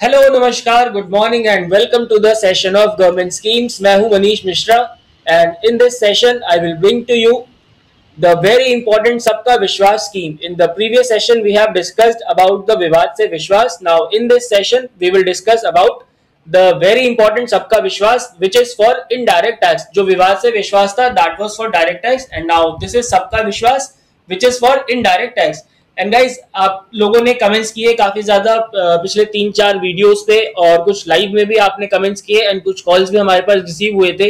Hello नमस्कार good morning and welcome to the session of government schemes मैं हूँ Manish Mishra and in this session I will bring to you the very important सबका विश्वास scheme in the previous session we have discussed about the विवाद से विश्वास now in this session we will discuss about the very important सबका विश्वास which is for indirect tax जो विवाद से विश्वास था that was for direct tax and now this is सबका विश्वास which is for indirect tax and guys आप लोगों ने comments किए काफ़ी ज़्यादा पिछले तीन चार वीडियोस थे और कुछ लाइव में भी आपने कमेंट्स किए एंड कुछ कॉल्स भी हमारे पास रिसीव हुए थे।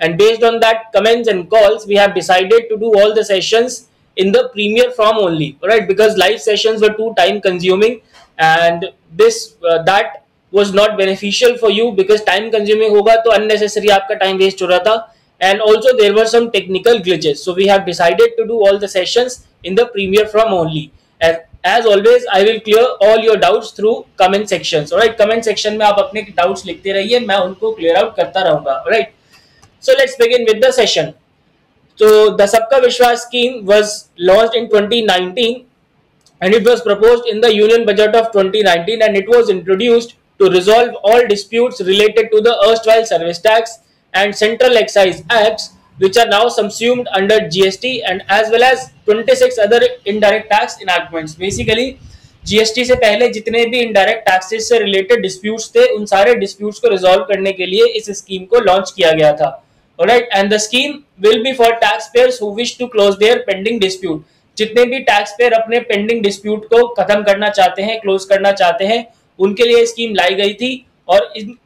And based on that comments and calls we have decided to do all the sessions in the premiere form only right because live sessions were too time consuming and this that was not beneficial for you because time consuming होगा तो unnecessary आपका time waste हो रहा था। And also there were some technical glitches so we have decided to do all the sessions in the premiere from only always i will clear all your doubts through comment sections all right comment section में आप अपने doubts लिखते रहिए मैं उनको clear out करता रहूँगा right so let's begin with the session so the sabka vishwas scheme was launched in 2019 and it was proposed in the union budget of 2019 and it was introduced to resolve all disputes related to the erstwhile service tax and central excise acts which are now subsumed under GST and as well as 26 other indirect tax enactments. Basically, GST से पहले जितने भी indirect taxes से related disputes थे उन सारे disputes को resolve करने के लिए इस स्कीम को लॉन्च किया गया था। Right and the scheme will be for tax payers who wish to close their pending dispute जितने भी टैक्स पेयर अपने पेंडिंग डिस्प्यूट को खत्म करना चाहते हैं क्लोज करना चाहते हैं उनके लिए स्कीम लाई गई थी। और इन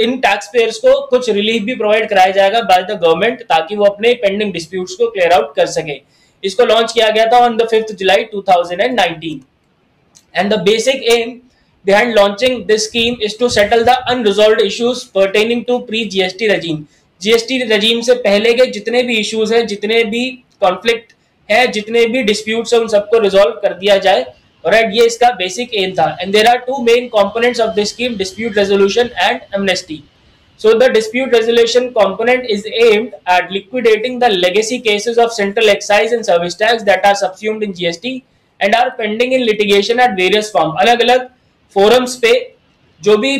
इन टैक्स पेयर्स को कुछ रिलीफ भी प्रोवाइड कराया जाएगा बाय द गवर्नमेंट ताकि वो अपने पेंडिंग डिस्प्यूट्स को क्लियर आउट कर सके। इसको लॉन्च किया गया था on the fifth July 2019 and the basic aim behind launching this scheme is to settle the unresolved issues pertaining to pre GST regime. GST regime से पहले के जितने भी issues हैं, जितने भी conflict है, जितने भी disputes हैं, उन सबको resolve कर दिया जाए। राइट ये इसका बेसिक एम था. And there are two main components of the scheme dispute resolution and amnesty so the dispute resolution component is aimed at liquidating the legacy cases of central excise and service tax that are subsumed in GST and are pending in litigation at various forum अलग अलग forums पे जो भी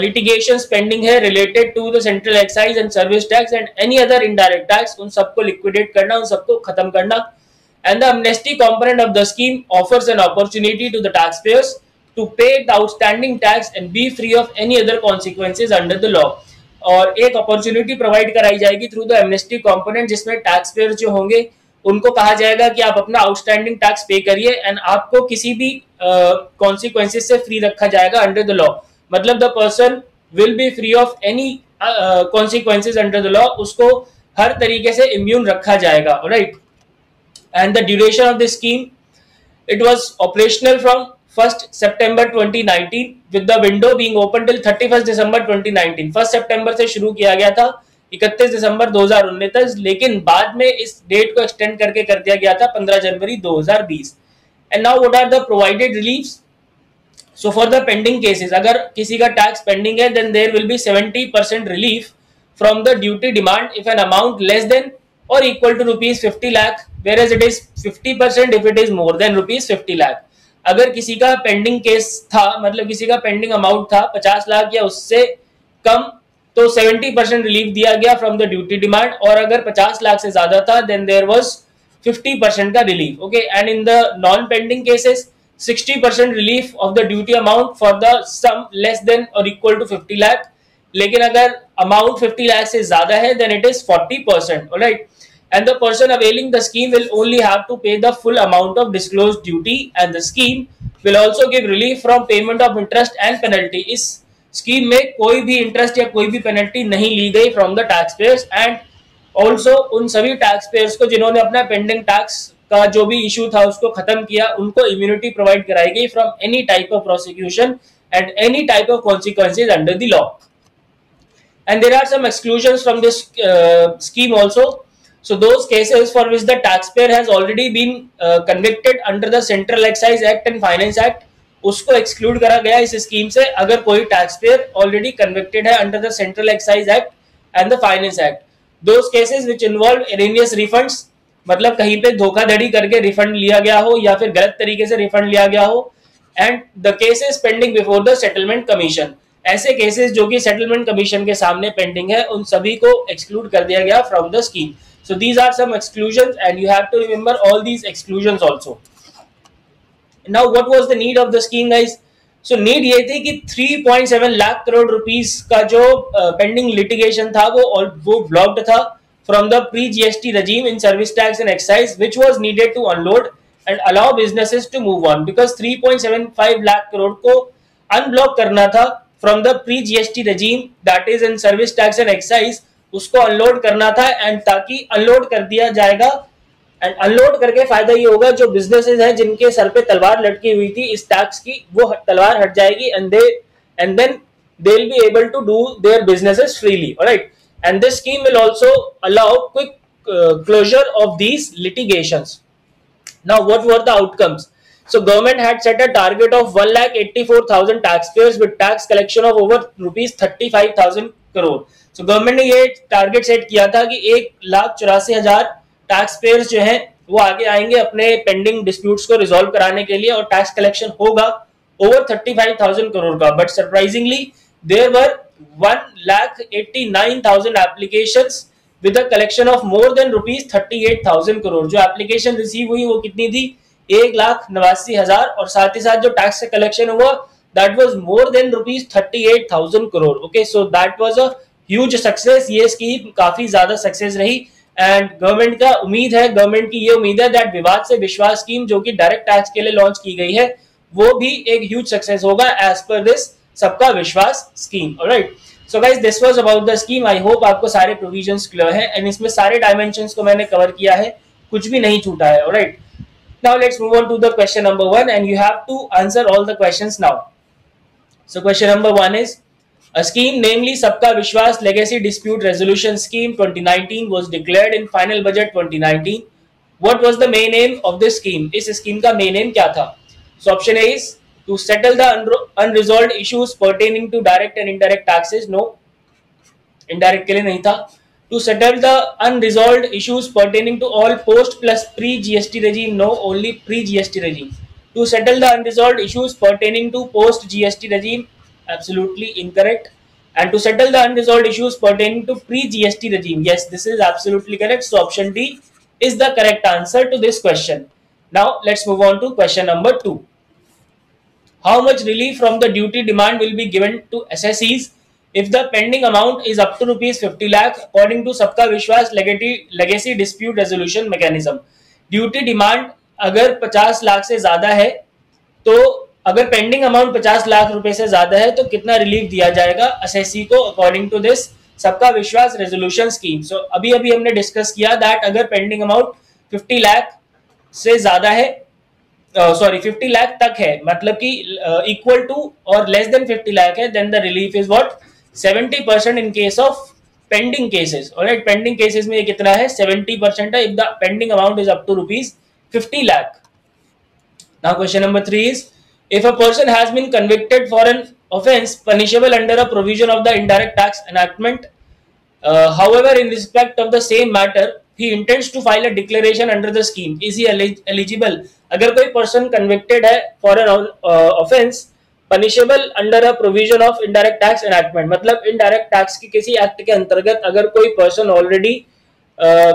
litigation pending है related to the central excise and service tax and any other indirect tax उन सबको liquidate करना, उन सबको खत्म करना and the amnesty component of the scheme offers an opportunity to the taxpayers to pay the outstanding tax and be free of any other consequences under the law और एक opportunity provide कराई जाएगी through the amnesty component जिसमें tax payer जो होंगे उनको कहा जाएगा कि आप अपना आउटस्टैंडिंग टैक्स पे करिए एंड आपको किसी भी कॉन्सिक्वेंसेज uh, से फ्री रखा जाएगा अंडर द लॉ मतलब the person will be free of any consequences under the law उसको हर तरीके से इम्यून रखा जाएगा right right? And the duration of the scheme, it was operational from 1st September 2019 with the window being open till 31st December 2019 1st September से शुरू किया गया था 31 दिसंबर 2019 तक लेकिन बाद में इस डेट को एक्सटेंड करके कर दिया गया था 15 जनवरी 2020 and now what are the provided reliefs so for the pending cases अगर किसी का टैक्स पेंडिंग है then there will be 70% relief from the duty demand if an amount less than or equal to rupees 50 lakh whereas it is 50% if it is more than rupees 50 lakh. अगर किसी का pending case था मतलब किसी का pending amount था 50 लाख या उससे कम तो 70 परसेंट रिलीफ दिया गया फ्रॉम द ड्यूटी डिमांड और अगर 50 लाख से ज़्यादा था देन देयर वाज 50 परसेंट का relief okay and in the non pending cases 60 percent relief of the duty amount for the sum less than और इक्वल टू 50 लाख लेकिन अगर अमाउंट 50 लाख से ज़्यादा है then it is 40 percent right and the person availing the scheme will only have to pay the full amount of disclosed duty and the scheme will also give relief from payment of interest and penalty इस scheme में कोई भी interest या कोई भी penalty नहीं ली गई from the tax payers and also उन सभी टैक्स पेयर्स को जिन्होंने अपना पेंडिंग टैक्स का जो भी इशू था उसको खत्म किया उनको इम्यूनिटी प्रोवाइड कराई गई from any type of prosecution and any type of consequences under the law and there are some exclusions from this uh, scheme also So those cases for which the taxpayer has already been uh, convicted under the Central Excise Act and Finance Act उसको exclude करा गया इस scheme से अगर कोई tax already convicted है under the central excise act and the finance act those cases which involve erroneous refunds मतलब कहीं पे धोखाधड़ी करके रिफंड लिया गया हो या फिर गलत तरीके से रिफंड लिया गया हो and the cases pending before the settlement commission ऐसे केसेस जो कि सेटलमेंट कमीशन के सामने पेंडिंग है उन सभी को एक्सक्लूड कर दिया गया from the scheme so these are some exclusion and you have to remember all these exclusion also now what was the need of the scheme guys so need ये थी कि 3.7 लाख करोड़ रुपीस का जो पेंडिंग uh, लिटिगेशन था वो वो blocked था from the pre GST regime in service tax and excise which was needed to unload and allow businesses to move on because 3.75 lakh crore को अनब्लॉक करना था from the pre GST regime that is in service tax and excise उसको unload करना था and ताकि unload कर दिया जाएगा। एंड अनलोड करके फ़ायदा ये होगा, जो बिज़नेस है, जिनके सर पे तलवार लटकी हुई थी, इस टैक्स की, वो तलवार हट जाएगी and they and then they be able to do their businesses freely right and this scheme will also allow quick closure of these litigation now what were the outcomes so government had set a target of one lakh eighty four thousand tax payers with tax collection of over rupees thirty five thousand crore so, government ने ये target set किया था कि एक लाख चौरासी हज़ार tax payers जो हैं, वो आगे आएँगे अपने पेंडिंग डिस्प्यूट्स को रिजोल्व कराने के लिए और टैक्स कलेक्शन होगा over thirty five thousand crore का। But surprisingly there were one lakh eighty nine thousand application with a collection of more than rupees thirty eight thousand crore. जो application receive हुई वो कितनी थी? एक लाख नवासी हज़ार और साथ ही साथ जो टैक्स का कलेक्शन हुआ more than rupees thirty eight thousand crore okay so that was a huge success ये स्कीम काफ़ी ज़्यादा सक्सेस रही। एंड गवर्नमेंट का उम्मीद है गवर्नमेंट की ये उम्मीद है दैट विवाद से विश्वास स्कीम जो कि डायरेक्ट टैक्स के लिए लॉन्च की गई है, वो भी एक ह्यूज सक्सेस होगा as per this Sabka Vishwas scheme right so guys this was about the scheme I hope आपको सारे प्रोविजंस क्लियर है। एंड इसमें सारे डायमेंशंस को मैंने कवर किया है। कुछ भी नहीं छूटा है। Right now let's move on to the question number one and you have to answer all the questions now so question number one is a scheme namely Sabka Vishwas legacy dispute resolution scheme 2019 was declared in final budget 2019 what was the main aim of this scheme इस scheme का main aim क्या था? So option A is to settle the unresolved issues pertaining to direct and indirect taxes no indirect के लिए नहीं था. To settle the unresolved issues pertaining to all post plus pre GST regime no only pre GST regime To settle the unresolved issues pertaining to post GST regime absolutely incorrect and to settle the unresolved issues pertaining to pre-GST regime. Yes, this is absolutely correct. So option D is the correct answer to this question. Now let's move on to question number two. How much relief from the duty demand will be given to SSEs if the pending amount is up to rupees 50 lakh according to Sabka Vishwas legacy, legacy dispute resolution mechanism. Duty demand अगर 50 लाख से ज़्यादा है तो अगर pending amount 50 lakh रुपए से ज़्यादा है तो कितना रिलीफ दिया जाएगा एसएससी को according to this Sabka Vishwas resolution scheme so अभी अभी हमने डिस्कस किया दैट अगर पेंडिंग अमाउंट 50 लाख से ज़्यादा है सॉरी 50 लाख तक है मतलब कि इक्वल टू और लेस देन 50 लाख है then the relief is what 70 percent in case of pending cases alright pending cases में ये कितना है? 70 परसेंट है if the pending amount is up to rupees 50 lakh now question number three is If a person has been convicted for an offence punishable under a provision of the indirect tax enactment, uh, however, in respect of the same matter, he intends to file a declaration under the scheme. Is he eligible? अगर कोई person convicted है for an offence punishable under a provision of indirect tax enactment मतलब indirect tax की किसी act के अंतर्गत अगर कोई पर्सन ऑलरेडी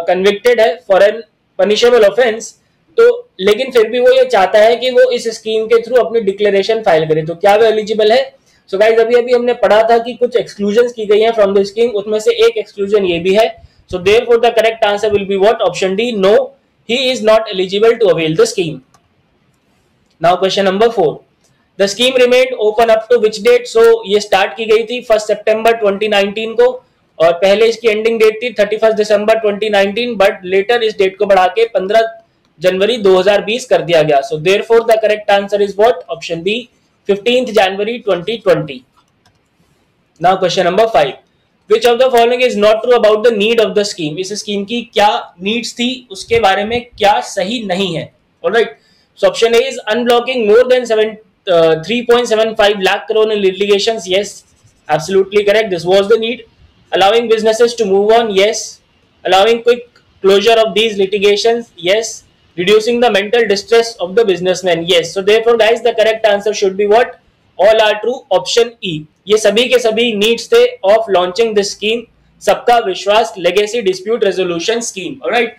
कन्विक्टेड है फॉर एन पनिशेबल ऑफेंस तो लेकिन फिर भी वो ये चाहता है कि वो इस स्कीम के थ्रू अपनी डिक्लेरेशन फ़ाइल करे। तो क्या वो एलिजिबल है? सो गाइज़ अभी अभी हमने पढ़ा था कि कुछ एक्सक्लूजन की गई है फ्रॉम द स्कीम उसमें से एक एक्सक्लूजन ये भी है। So there for the correct answer will be what option D no he is not eligible to avail the scheme now question number four the scheme remain open up to which date so ये start की गई थी first सितंबर 2019 को। और पहले इसकी ending date थी thirty first December 2019 but later इस डेट को बढ़ा के 15 जनवरी 2020 कर दिया गया। So there for the correct answer is what option B fifteenth January 2020 now question number five which of the following is not true about the need of the scheme इस scheme की क्या नीड्स थी? उसके बारे में क्या सही नहीं है? Right so option A is unblocking more than seven yes yes. Reducing the mental distress of the businessman yes so therefore guys the correct answer should be what all are true option e ये सभी के सभी needs थे of launching this scheme Sabka Vishwas legacy dispute resolution scheme right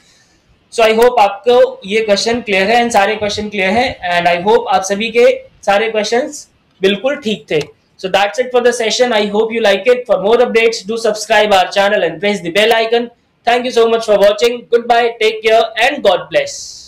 so I hope आपको ये question clear है and सारे question clear है एंड आई होप आप सभी के सारे क्वेश्चंस बिल्कुल ठीक थे So that's it for the session. I hope you like it. For more updates, do subscribe our channel and press the bell icon. Thank you so much for watching. Goodbye, take care, and God bless.